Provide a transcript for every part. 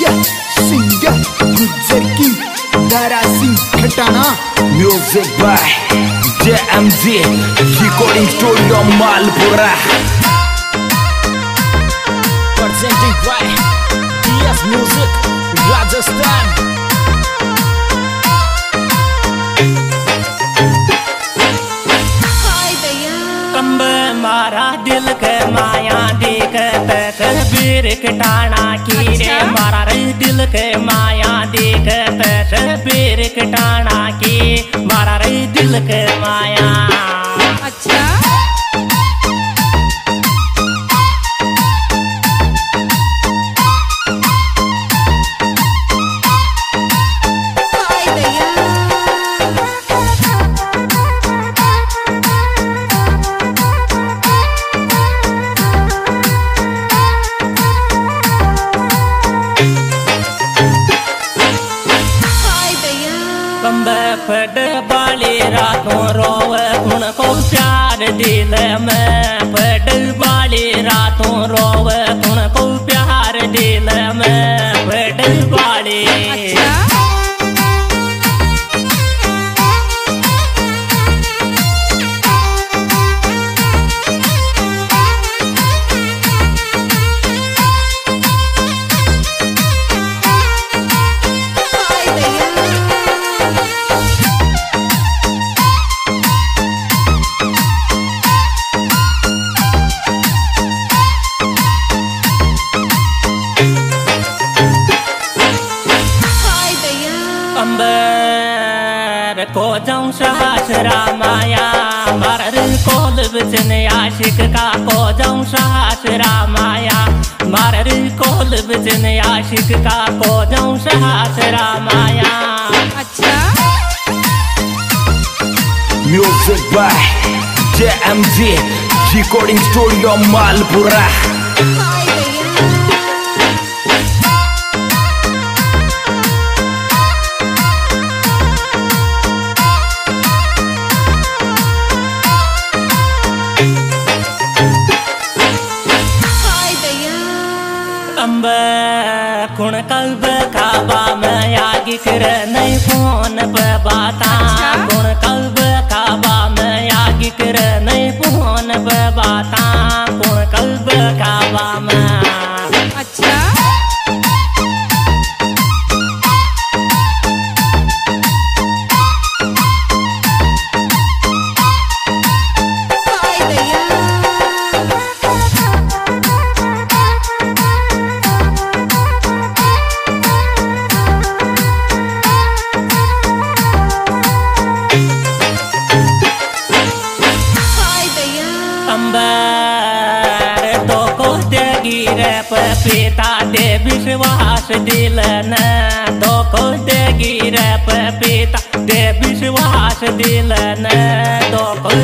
या सिंगर गुज्जर की Dara Singh Khatana Music by JMZ Recording Studio Malpura Presenting by DS Music Rajasthan कंब मारा दिल के माया देख तक बीर कटाना की रे मारा रे दिल के माया देख तस्वीर कटाना की मारा रे दिल के माया। कुण को प्यार दिल में फट अंबर सहसरा माया बचन आशिक का सहसरा माया बचन आशिक का को सहसरा माया अच्छा Music by JMZ Recording Studio Malpura हाय कल्ब काबा में यागी कर नहीं फ़ोन पे बाता। गुण कल्ब काबा में यागी कर नहीं फ़ोन पे बाता। गुण कल्ब काबा में देगी रे पपीता दे विश्वास दिल न तो को देगी पपीता दे विश्वास दिल न दे को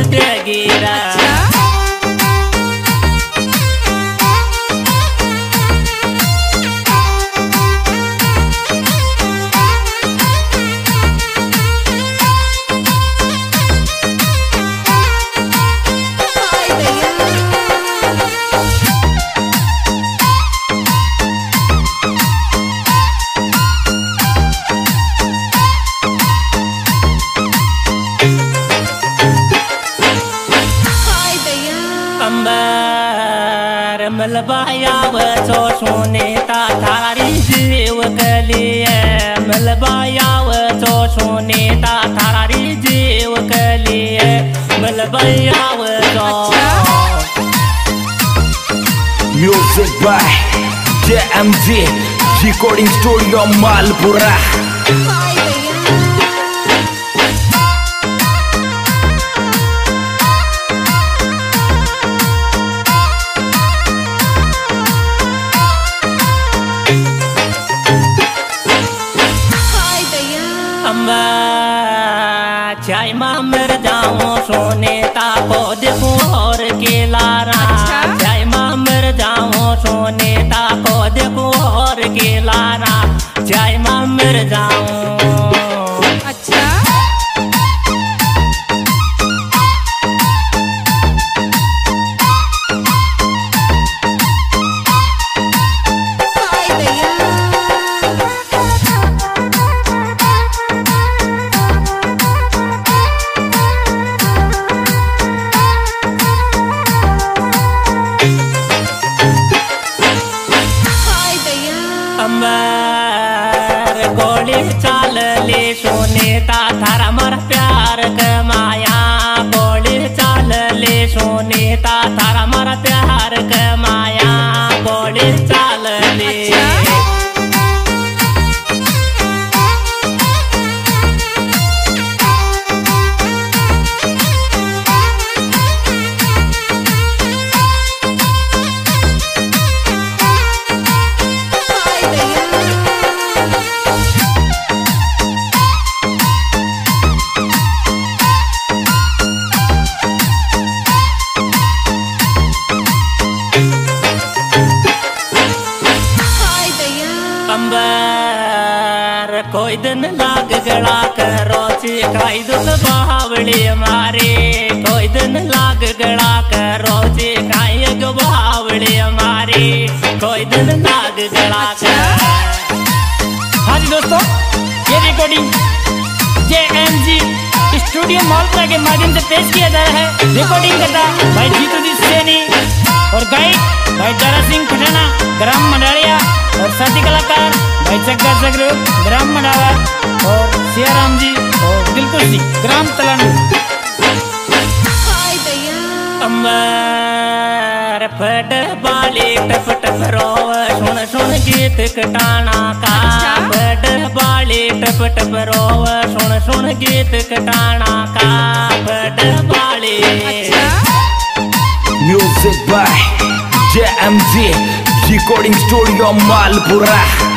መለባያወቶች ሁኔታ ታራሪጅ ውከልየ መለባያወቶች ሁኔታ ታራሪጅ ውከልየ መለባያወቶች Music by JMG Recording Studio Malpura चाय माँ मर जाऊँ सोने तापो देखूँ और के लारा अच्छा? चाय मर जाऊँ सोने तापो देखूँ और के लारा चाय माँ चाल ले सोने तारा मरप्या कोई दिन लाग गला करो काई दुल बावली मारे। कोई दिन लाग गला करो काई गो बावली मारे। कोई दिन लाग गला कर हाँ जी दोस्तों, ये recording J M G studio Malpura के माध्यम से पेश किया जा रहा है। रिकॉर्डिंग करता भाई जीतू जी सैनी और गायक भाई दारा सिंह खटाना ग्राम मंडारिया और साथी कलाकार भाई जग्गा जगरू ग्राम मंडावा और सियाराम जी और दिलकुश जी ग्राम तलानू। हाय अमर फट बाली टप टप रोव सुन सुन गीत कटाना का। फट बाली टप टप रोव सुन सुन गीत कटाना का। फट बाली। Music by JMG Recording Studio Malpura